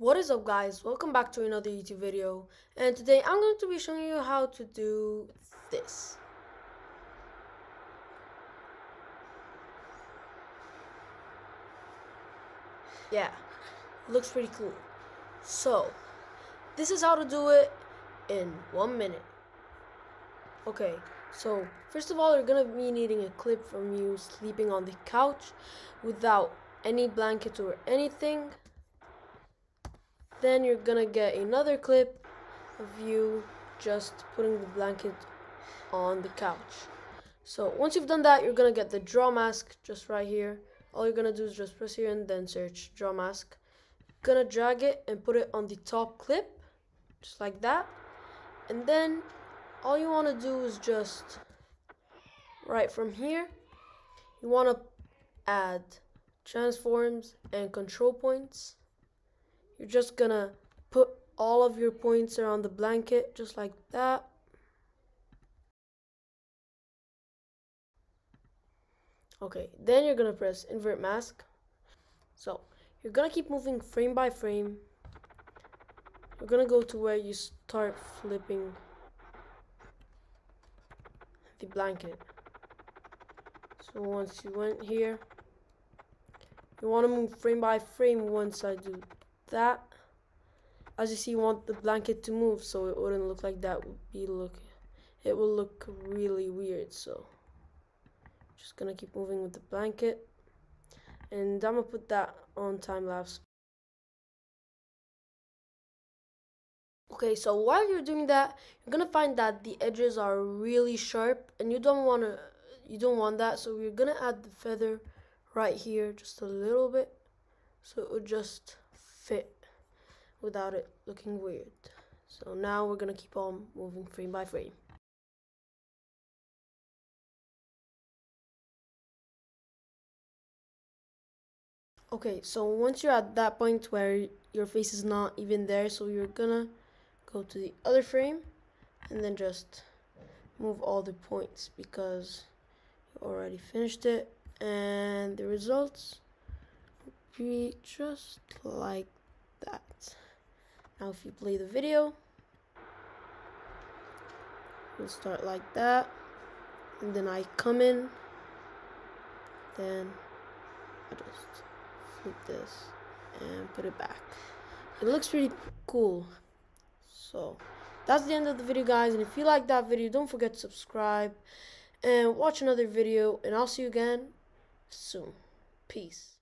What is up guys, welcome back to another YouTube video and today I'm going to be showing you how to do this. Yeah, looks pretty cool. So, this is how to do it in one minute. Okay, so first of all you're gonna be needing a clip from you sleeping on the couch without any blankets or anything then you're gonna get another clip of you just putting the blanket on the couch. So once you've done that, you're gonna get the draw mask just right here. All you're gonna do is just press here and then search draw mask. Gonna drag it and put it on the top clip, just like that. And then all you wanna do is just right from here, you wanna add transforms and control points you're just gonna put all of your points around the blanket just like that. Okay, then you're gonna press invert mask. So you're gonna keep moving frame by frame. You're gonna go to where you start flipping the blanket. So once you went here, you want to move frame by frame once I do that. As you see you want the blanket to move so it wouldn't look like that would be look it will look really weird so. Just gonna keep moving with the blanket. And I'm gonna put that on time lapse. Okay so while you're doing that you're gonna find that the edges are really sharp and you don't want to you don't want that so we're gonna add the feather right here just a little bit. So it would just fit without it looking weird. So now we're to keep on moving frame by frame. Okay, so once you're at that point where your face is not even there, so you're gonna go to the other frame and then just move all the points because you already finished it and the results will be just like. Now if you play the video, we'll start like that. And then I come in, then I just flip this and put it back. It looks pretty cool. So that's the end of the video guys. And if you like that video, don't forget to subscribe and watch another video. And I'll see you again soon. Peace.